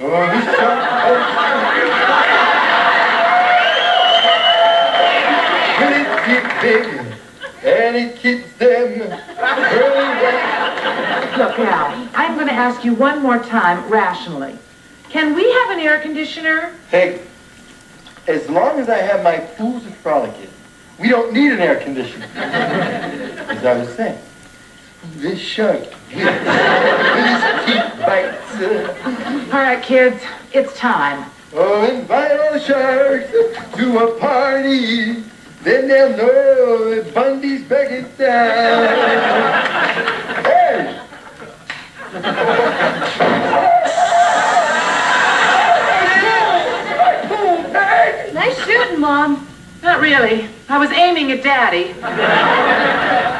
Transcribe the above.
And Look, I'm going to ask you one more time rationally. Can we have an air conditioner? Hey, as long as I have my fools to frolic in, we don't need an air conditioner. As I was saying, this shark with his teeth bites. All right, kids, it's time. Oh, invite all the sharks to a party. Then they'll know that Bundy's back in town. Hey! Nice shooting, Mom. Not really. I was aiming at Daddy.